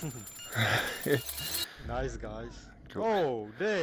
nice guys. Cool. Oh, dang.